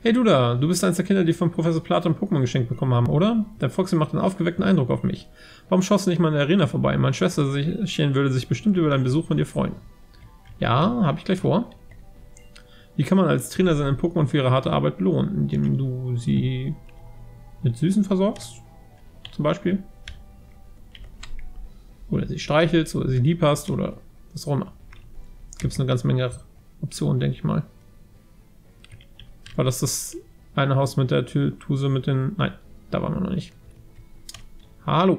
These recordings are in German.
Hey du da, du bist eines der Kinder, die von Professor Platon Pokémon geschenkt bekommen haben, oder? Der Foxy macht einen aufgeweckten Eindruck auf mich. Warum schaust du nicht mal in der Arena vorbei? Meine Schwester würde sich bestimmt über deinen Besuch von dir freuen. Ja, habe ich gleich vor. Wie kann man als Trainer seinen Pokémon für ihre harte Arbeit belohnen? Indem du sie mit Süßen versorgst? Zum Beispiel? Oder sie streichelst oder sie lieb hast oder was auch immer. Gibt es eine ganze Menge Optionen, denke ich mal. War das das eine Haus mit der Tuse mit den... Nein, da waren wir noch nicht. Hallo.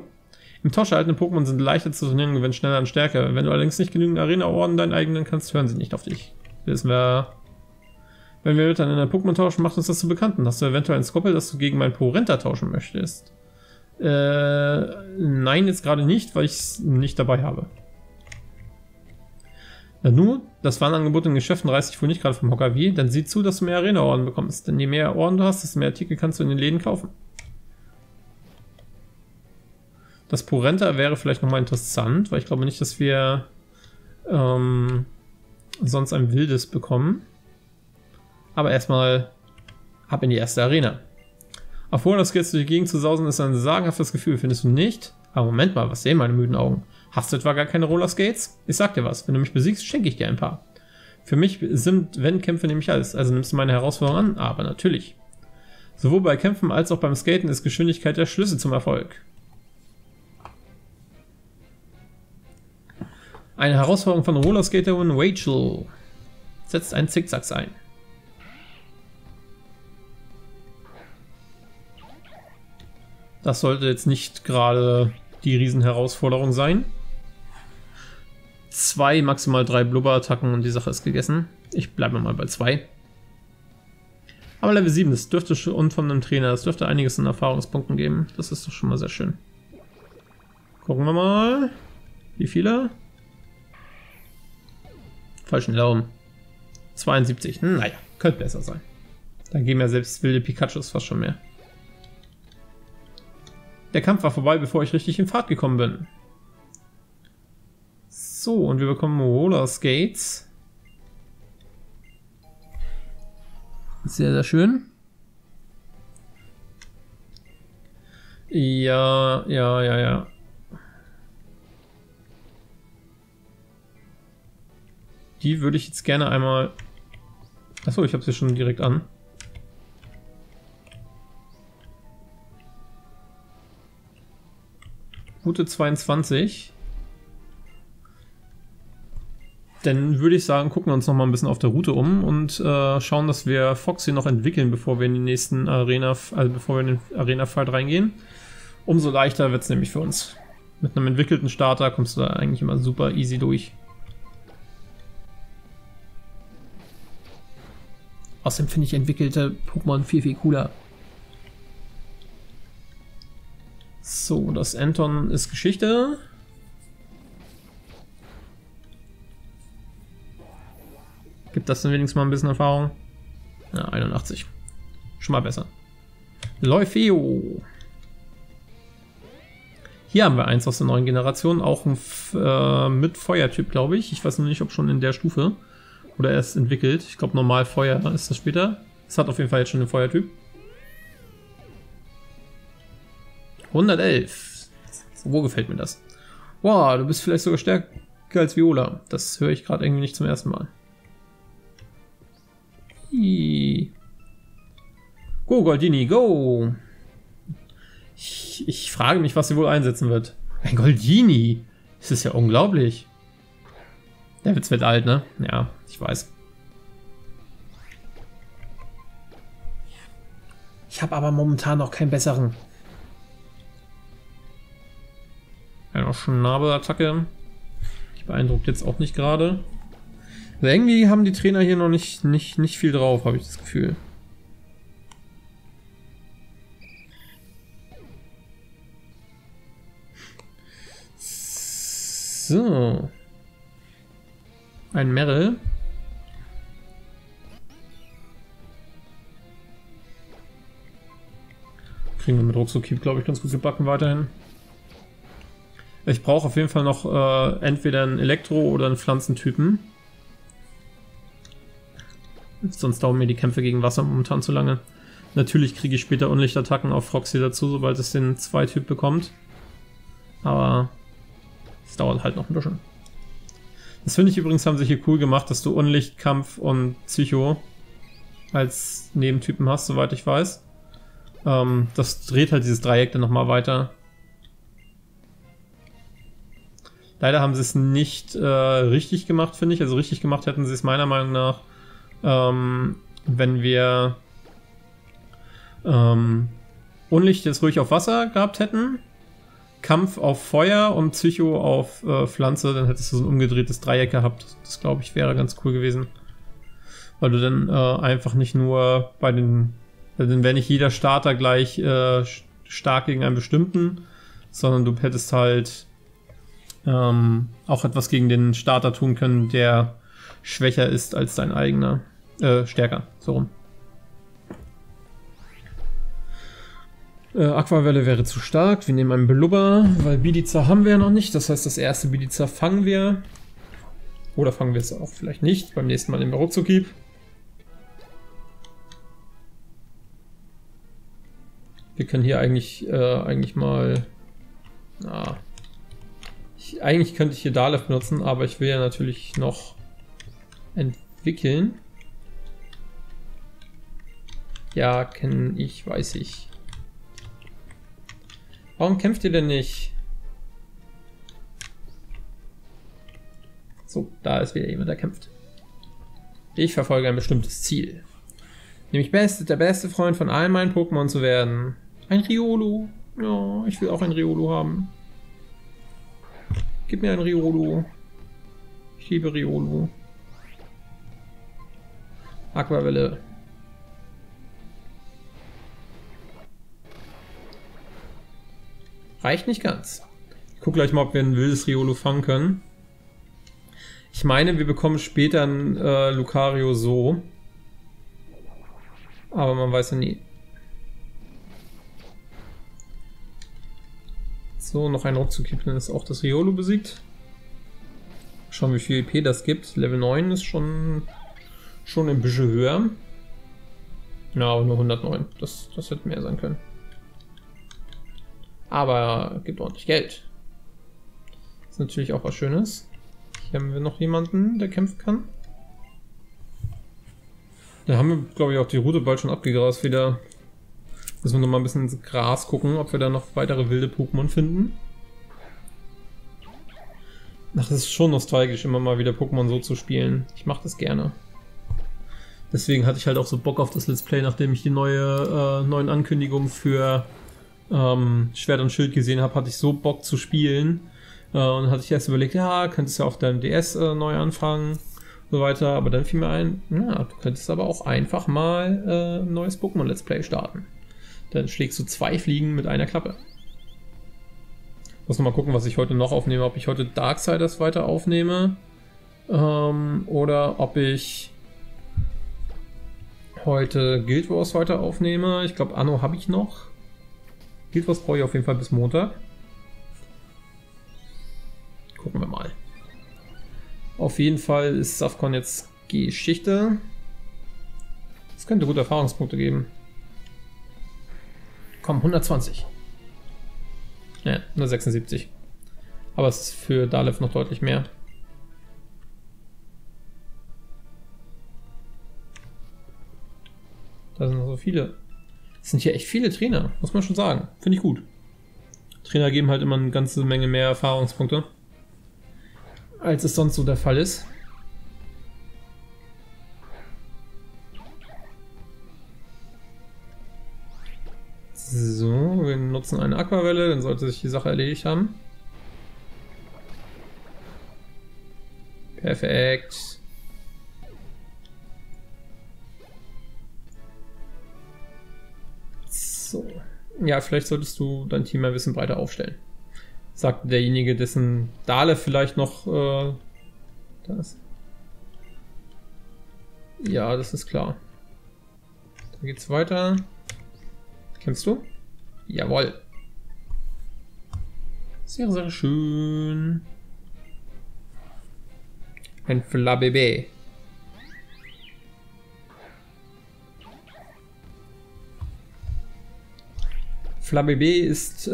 Im Tausch erhaltene Pokémon sind leichter zu trainieren und gewinnen schneller an Stärke. Wenn du allerdings nicht genügend Arena-Orden deinen eigenen kannst, hören sie nicht auf dich. Wissen wir... Wenn wir miteinander Pokémon tauschen, macht uns das zu Bekannten. Hast du eventuell ein Skoppel, das du gegen mein Porenta tauschen möchtest? Äh, nein, jetzt gerade nicht, weil ich es nicht dabei habe. Na nur, das Warenangebot in Geschäften reißt dich wohl nicht gerade vom Hocker wie, dann sieh zu, dass du mehr Arena-Orden bekommst. Denn je mehr Orden du hast, desto mehr Artikel kannst du in den Läden kaufen. Das Porenta wäre vielleicht nochmal interessant, weil ich glaube nicht, dass wir ähm, sonst ein wildes bekommen. Aber erstmal ab in die erste Arena. Auf das Skills durch die Gegend zu sausen ist ein sagenhaftes Gefühl, findest du nicht? Aber Moment mal, was sehen meine müden Augen? Hast du etwa gar keine Rollerskates? Ich sag dir was, wenn du mich besiegst, schenke ich dir ein paar. Für mich sind Wenn-Kämpfe nämlich alles, also nimmst du meine Herausforderung an? Aber natürlich. Sowohl bei Kämpfen als auch beim Skaten ist Geschwindigkeit der Schlüssel zum Erfolg. Eine Herausforderung von Rollerskaterin Rachel. Setzt einen Zickzacks ein. Das sollte jetzt nicht gerade die Riesenherausforderung sein. Zwei, maximal drei Blubber-Attacken und die Sache ist gegessen. Ich bleibe mal bei zwei. Aber Level 7, das dürfte schon, und von einem Trainer, das dürfte einiges an Erfahrungspunkten geben. Das ist doch schon mal sehr schön. Gucken wir mal. Wie viele? Falschen Daumen. 72. Naja, könnte besser sein. Dann geben ja selbst wilde Pikachus fast schon mehr. Der Kampf war vorbei, bevor ich richtig in Fahrt gekommen bin. So, und wir bekommen Roller Skates. Sehr, sehr schön. Ja, ja, ja, ja. Die würde ich jetzt gerne einmal... Achso, ich habe sie schon direkt an. Route 22. Dann würde ich sagen, gucken wir uns noch mal ein bisschen auf der Route um und äh, schauen, dass wir Foxy noch entwickeln, bevor wir in den nächsten Arena, also bevor wir in den Arena-Fight reingehen. Umso leichter wird es nämlich für uns. Mit einem entwickelten Starter kommst du da eigentlich immer super easy durch. Außerdem finde ich entwickelte Pokémon viel, viel cooler. So, das Anton ist Geschichte. Gibt das denn wenigstens mal ein bisschen Erfahrung? Ja, 81. Schon mal besser. Leufeo. Hier haben wir eins aus der neuen Generation, auch ein äh, mit Feuertyp, glaube ich. Ich weiß noch nicht, ob schon in der Stufe oder erst entwickelt. Ich glaube, normal Feuer ist das später. Es hat auf jeden Fall jetzt schon den Feuertyp. 111. Wo gefällt mir das? Wow, du bist vielleicht sogar stärker als Viola. Das höre ich gerade irgendwie nicht zum ersten Mal. Go, Goldini, go! Ich, ich, frage mich, was sie wohl einsetzen wird. Ein Goldini! Das ist ja unglaublich. Der Witz wird alt, ne? Ja, ich weiß. Ich habe aber momentan noch keinen besseren. Eine Schnabellattacke. Die beeindruckt jetzt auch nicht gerade. Also irgendwie haben die Trainer hier noch nicht, nicht, nicht viel drauf, habe ich das Gefühl. So. Ein Merrill. Kriegen wir mit Ruckzuckieb, glaube ich, ganz gut gebacken weiterhin. Ich brauche auf jeden Fall noch äh, entweder einen Elektro- oder einen Pflanzentypen. Sonst dauern mir die Kämpfe gegen Wasser momentan zu lange. Natürlich kriege ich später Unlichtattacken auf Froxy dazu, sobald es den 2-Typ bekommt. Aber es dauert halt noch ein bisschen. Das finde ich übrigens, haben sie hier cool gemacht, dass du Unlicht, Kampf und Psycho als Nebentypen hast, soweit ich weiß. Ähm, das dreht halt dieses Dreieck dann nochmal weiter. Leider haben sie es nicht äh, richtig gemacht, finde ich. Also richtig gemacht hätten sie es meiner Meinung nach, ähm, wenn wir ähm, Unlicht jetzt ruhig auf Wasser gehabt hätten, Kampf auf Feuer und Psycho auf äh, Pflanze, dann hättest du so ein umgedrehtes Dreieck gehabt. Das glaube ich wäre ganz cool gewesen. Weil du dann äh, einfach nicht nur bei den, dann wäre nicht jeder Starter gleich äh, stark gegen einen bestimmten, sondern du hättest halt ähm, auch etwas gegen den Starter tun können, der schwächer ist als dein eigener. Äh, stärker, so rum. Äh, Aquavelle wäre zu stark. Wir nehmen einen Belubber, weil Bidiza haben wir ja noch nicht. Das heißt, das erste Bidiza fangen wir. Oder fangen wir es auch vielleicht nicht. Beim nächsten Mal nehmen wir Ruckzucki. Wir können hier eigentlich, äh, eigentlich mal... Na, ich, eigentlich könnte ich hier Dalef benutzen, aber ich will ja natürlich noch entwickeln. Ja, kenne ich, weiß ich. Warum kämpft ihr denn nicht? So, da ist wieder jemand, der kämpft. Ich verfolge ein bestimmtes Ziel. Nämlich best, der beste Freund von allen meinen Pokémon zu werden. Ein Riolu. Ja, ich will auch ein Riolu haben. Gib mir ein Riolu. Ich liebe Riolu. Aquavelle. Reicht nicht ganz. Ich guck gleich mal, ob wir ein wildes Riolo fangen können. Ich meine, wir bekommen später ein äh, Lucario so. Aber man weiß ja nie. So, noch ein Ruckzuck dann ist auch das Riolo besiegt. Schauen, wie viel EP das gibt. Level 9 ist schon, schon ein bisschen höher. Ja, aber nur 109. Das, das hätte mehr sein können. Aber gibt ordentlich Geld. Das ist natürlich auch was Schönes. Hier haben wir noch jemanden, der kämpfen kann. Da haben wir, glaube ich, auch die Route bald schon abgegrast wieder. Müssen wir noch mal ein bisschen ins Gras gucken, ob wir da noch weitere wilde Pokémon finden. Ach, das ist schon nostalgisch, immer mal wieder Pokémon so zu spielen. Ich mache das gerne. Deswegen hatte ich halt auch so Bock auf das Let's Play, nachdem ich die neue, äh, neuen Ankündigungen für ähm, Schwert und Schild gesehen habe, hatte ich so Bock zu spielen. Äh, und hatte ich erst überlegt, ja, könntest du auf deinem DS äh, neu anfangen und so weiter. Aber dann fiel mir ein, ja, du könntest aber auch einfach mal äh, ein neues Pokémon Let's Play starten. Dann schlägst du zwei Fliegen mit einer Klappe. Muss noch mal gucken, was ich heute noch aufnehme. Ob ich heute Darksiders weiter aufnehme. Ähm, oder ob ich heute Guild Wars weiter aufnehme. Ich glaube, Anno habe ich noch. Guild Wars brauche ich auf jeden Fall bis Montag. Gucken wir mal. Auf jeden Fall ist Safcon jetzt Geschichte. Das könnte gute Erfahrungspunkte geben. Komm, 120. Ja, nur 76. Aber es ist für Dalef noch deutlich mehr. Da sind noch so viele. Es sind hier echt viele Trainer, muss man schon sagen. Finde ich gut. Trainer geben halt immer eine ganze Menge mehr Erfahrungspunkte, als es sonst so der Fall ist. So, wir nutzen eine Aquavelle, dann sollte sich die Sache erledigt haben. Perfekt. So. Ja, vielleicht solltest du dein Team ein bisschen breiter aufstellen. Sagt derjenige, dessen Dale vielleicht noch äh, das. Ja, das ist klar. Dann geht's weiter. Kennst du? Jawohl. Sehr, sehr schön. Ein Flabébé. Flabébé ist äh,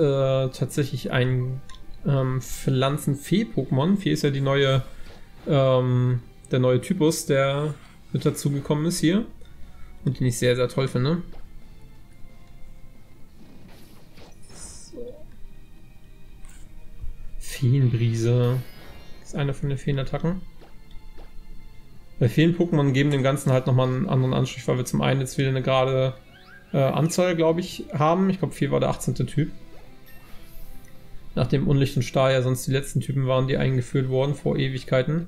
tatsächlich ein ähm, Pflanzenfee-Pokémon. Fee ist ja die neue, ähm, der neue Typus, der mit dazugekommen ist hier. Und den ich sehr, sehr toll finde. Feenbrise. ist eine von den Feenattacken. Bei vielen Pokémon geben dem Ganzen halt nochmal einen anderen Anstrich, weil wir zum einen jetzt wieder eine gerade äh, Anzahl, glaube ich, haben. Ich glaube, 4 war der 18. Typ. Nachdem Unlicht und Stahl ja sonst die letzten Typen waren, die eingeführt wurden vor Ewigkeiten.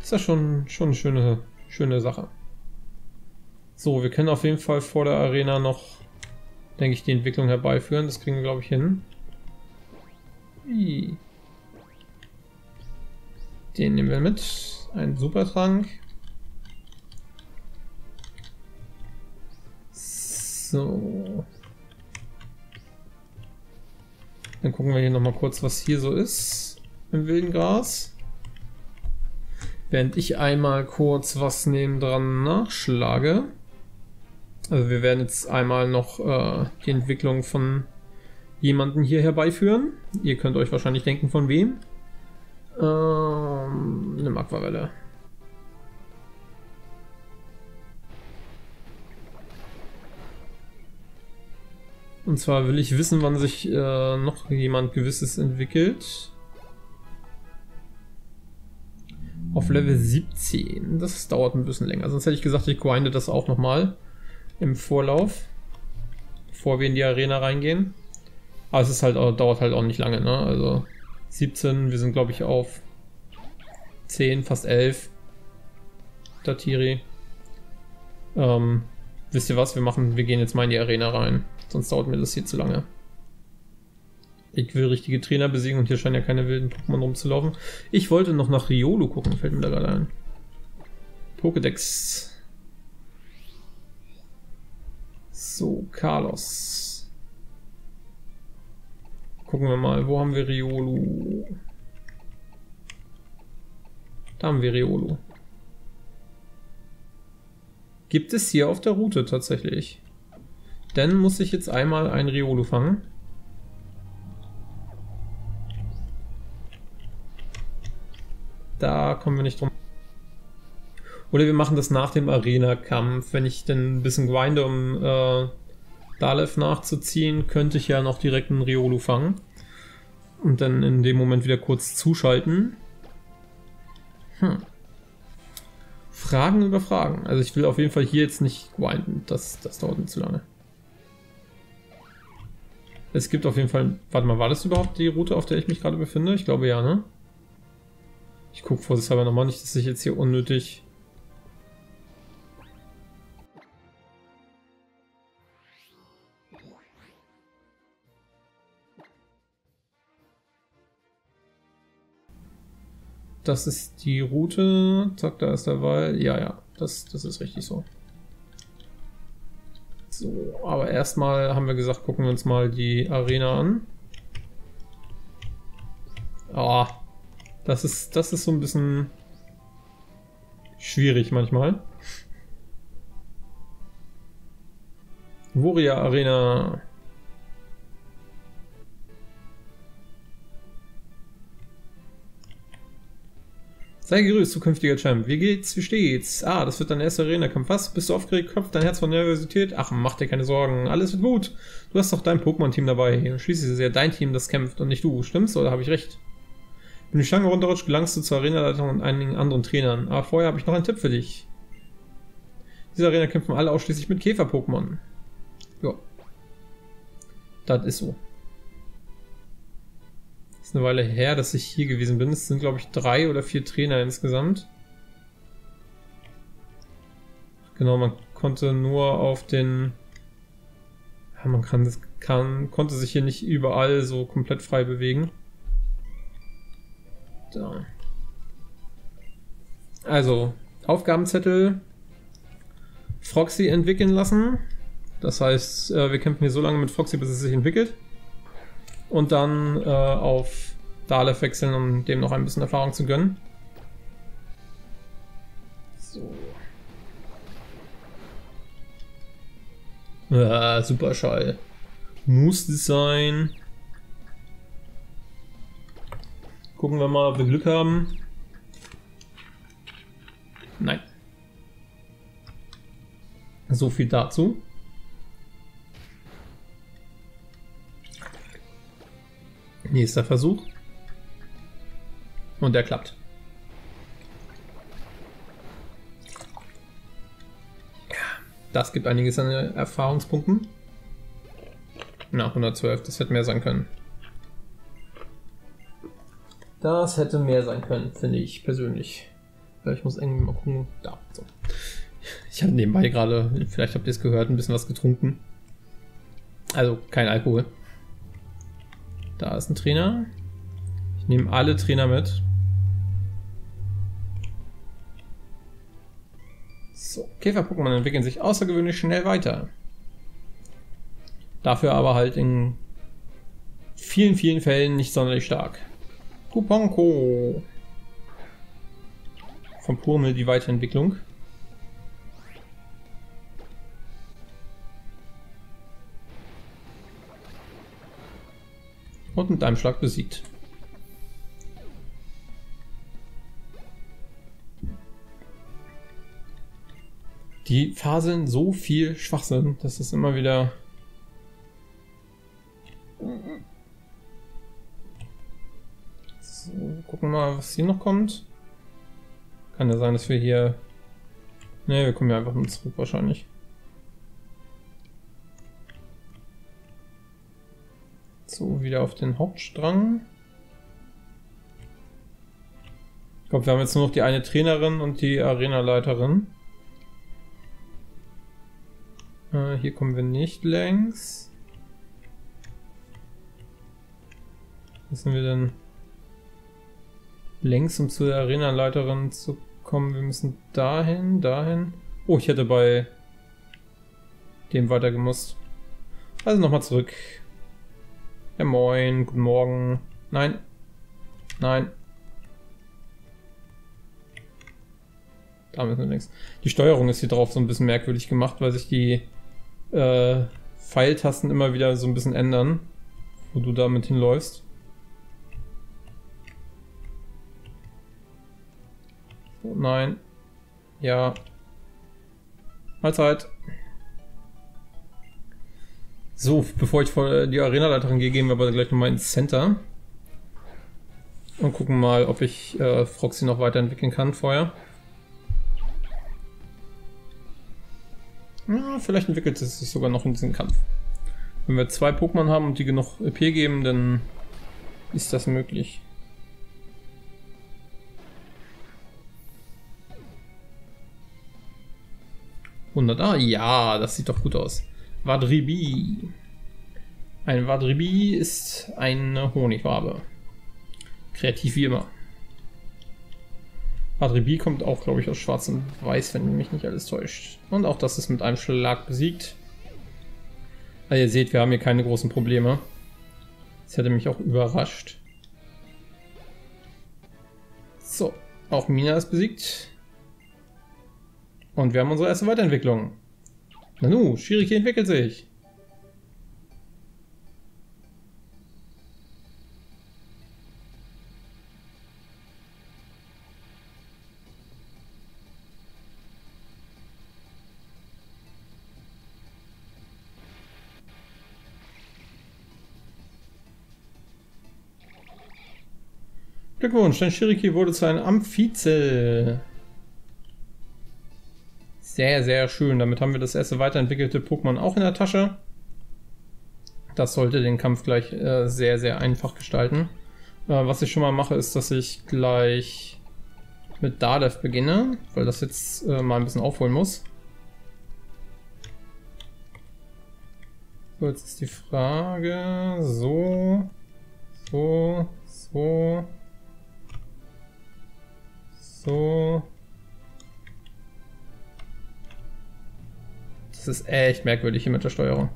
Ist das schon, schon eine schöne, schöne Sache. So, wir können auf jeden Fall vor der Arena noch, denke ich, die Entwicklung herbeiführen. Das kriegen wir, glaube ich, hin. Den nehmen wir mit. Ein Supertrank. So. Dann gucken wir hier nochmal kurz, was hier so ist im wilden Gras. Während ich einmal kurz was neben dran nachschlage. Also wir werden jetzt einmal noch äh, die Entwicklung von jemanden hier herbeiführen. Ihr könnt euch wahrscheinlich denken, von wem. Ähm, eine Aquarelle. Und zwar will ich wissen, wann sich äh, noch jemand Gewisses entwickelt. Auf Level 17. Das dauert ein bisschen länger. Sonst hätte ich gesagt, ich grinde das auch nochmal im Vorlauf. Bevor wir in die Arena reingehen. Aber es ist halt, dauert halt auch nicht lange, ne? Also 17, wir sind glaube ich auf 10, fast 11. Datiri. Ähm, wisst ihr was? Wir machen, wir gehen jetzt mal in die Arena rein. Sonst dauert mir das hier zu lange. Ich will richtige Trainer besiegen und hier scheinen ja keine wilden Pokémon rumzulaufen. Ich wollte noch nach Riolo gucken, fällt mir da gerade ein. Pokédex. So, Carlos. Gucken wir mal, wo haben wir Riolo? Da haben wir Riolo. Gibt es hier auf der Route tatsächlich. Dann muss ich jetzt einmal ein Riolo fangen. Da kommen wir nicht drum. Oder wir machen das nach dem Arena-Kampf. Wenn ich dann ein bisschen grinde, um äh, Dalev nachzuziehen, könnte ich ja noch direkt einen Riolo fangen. Und dann in dem Moment wieder kurz zuschalten. Hm. Fragen über Fragen. Also ich will auf jeden Fall hier jetzt nicht grinden. Das, das dauert nicht zu lange. Es gibt auf jeden Fall... Warte mal, war das überhaupt die Route, auf der ich mich gerade befinde? Ich glaube ja, ne? Ich gucke vorsichtshalber nochmal nicht, dass ich jetzt hier unnötig... Das ist die Route. Zack, da ist der Wall. Ja, ja, das, das ist richtig so. So, aber erstmal haben wir gesagt, gucken wir uns mal die Arena an. Ah, oh, das ist, das ist so ein bisschen schwierig manchmal. Wuria Arena. Sei gegrüßt, zukünftiger Champ. Wie geht's? Wie steht's? Ah, das wird dein erster Arena-Kampf. Was? Bist du aufgeregt? Köpft dein Herz von Nervosität? Ach, mach dir keine Sorgen. Alles wird gut. Du hast doch dein Pokémon-Team dabei. Schließlich ist es ja dein Team, das kämpft und nicht du. Stimmt's oder habe ich recht? Wenn du die Schlange runterrutscht, gelangst du zur Arena-Leitung und einigen anderen Trainern. Aber vorher habe ich noch einen Tipp für dich. Diese Arena kämpfen alle ausschließlich mit Käfer-Pokémon. Ja. Das ist so ist eine Weile her, dass ich hier gewesen bin. Es sind, glaube ich, drei oder vier Trainer insgesamt. Genau, man konnte nur auf den... Ja, man kann, kann, konnte sich hier nicht überall so komplett frei bewegen. Da. Also, Aufgabenzettel Froxy entwickeln lassen. Das heißt, äh, wir kämpfen hier so lange mit Froxy, bis es sich entwickelt und dann äh, auf Dalef wechseln, um dem noch ein bisschen Erfahrung zu gönnen. So. Äh, super Schall. Muss es sein. Gucken wir mal, ob wir Glück haben. Nein. So viel dazu. Nächster Versuch. Und der klappt. Das gibt einiges an Erfahrungspunkten. Na, 112, das hätte mehr sein können. Das hätte mehr sein können, finde ich persönlich. Ich muss irgendwie mal gucken. Da, so. Ich habe nebenbei gerade, vielleicht habt ihr es gehört, ein bisschen was getrunken. Also kein Alkohol. Da ist ein Trainer. Ich nehme alle Trainer mit. So, Käfer-Pokémon entwickeln sich außergewöhnlich schnell weiter. Dafür aber halt in vielen, vielen Fällen nicht sonderlich stark. Puponko. Von Purmel die Weiterentwicklung. Und mit einem Schlag besiegt. Die faseln so viel Schwachsinn, dass es immer wieder So, gucken mal, was hier noch kommt. Kann ja sein, dass wir hier... Ne, wir kommen ja einfach nur zurück wahrscheinlich. So, wieder auf den Hauptstrang. Ich glaube, wir haben jetzt nur noch die eine Trainerin und die Arenaleiterin. Äh, hier kommen wir nicht längs. Müssen wir denn längs, um zur Arenaleiterin zu kommen? Wir müssen dahin, dahin. Oh, ich hätte bei dem weiter gemusst. Also nochmal zurück. Ja, moin, guten Morgen. Nein. Nein. Da müssen wir links. Die Steuerung ist hier drauf so ein bisschen merkwürdig gemacht, weil sich die äh, Pfeiltasten immer wieder so ein bisschen ändern, wo du damit hinläufst. Nein. Ja. Mahlzeit. So, bevor ich vor die Arenaleiterin gehe, gehen wir aber gleich nochmal ins Center. Und gucken mal, ob ich äh, Froxy noch weiterentwickeln kann vorher. Ja, vielleicht entwickelt es sich sogar noch in diesem Kampf. Wenn wir zwei Pokémon haben und die genug EP geben, dann ist das möglich. Hundert. Ah, ja, das sieht doch gut aus. Vadribi. Ein Vadribi ist eine Honigwabe. Kreativ wie immer. Adribi kommt auch, glaube ich, aus Schwarz und Weiß, wenn mich nicht alles täuscht. Und auch das ist mit einem Schlag besiegt. Also ihr seht, wir haben hier keine großen Probleme. Das hätte mich auch überrascht. So, auch Mina ist besiegt. Und wir haben unsere erste Weiterentwicklung. Nanu, Shiriki entwickelt sich. Glückwunsch, dein Shiriki wurde zu einem Amphizel. Sehr, sehr schön. Damit haben wir das erste weiterentwickelte Pokémon auch in der Tasche. Das sollte den Kampf gleich äh, sehr, sehr einfach gestalten. Äh, was ich schon mal mache, ist, dass ich gleich mit Dadev beginne, weil das jetzt äh, mal ein bisschen aufholen muss. So, jetzt ist die Frage. So, so, so. So. Das ist echt merkwürdig hier mit der Steuerung.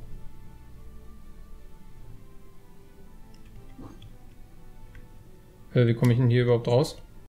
Äh, wie komme ich denn hier überhaupt raus?